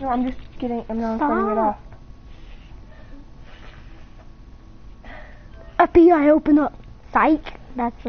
No, I'm just kidding. I'm not turning it off. FBI, open up. Psych. That's